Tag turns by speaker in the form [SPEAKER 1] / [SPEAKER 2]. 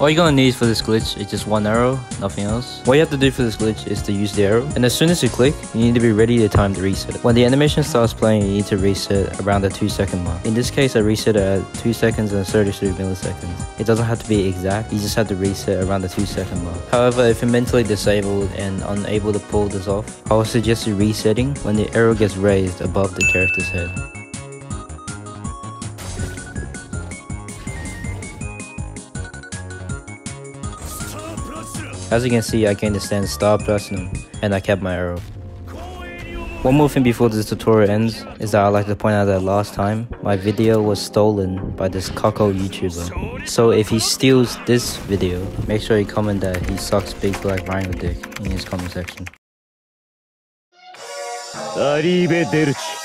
[SPEAKER 1] All you're gonna need for this glitch is just one arrow, nothing else. What you have to do for this glitch is to use the arrow, and as soon as you click, you need to be ready to time the reset. When the animation starts playing, you need to reset around the 2 second mark. In this case, I reset at 2 seconds and 33 milliseconds. It doesn't have to be exact, you just have to reset around the 2 second mark. However, if you're mentally disabled and unable to pull this off, I would suggest you resetting when the arrow gets raised above the character's head. As you can see, I gained the stand Star Platinum, and I kept my arrow. One more thing before this tutorial ends is that I'd like to point out that last time, my video was stolen by this Kako YouTuber. So if he steals this video, make sure you comment that he sucks big black rhino dick in his comment section.
[SPEAKER 2] Arrivederci.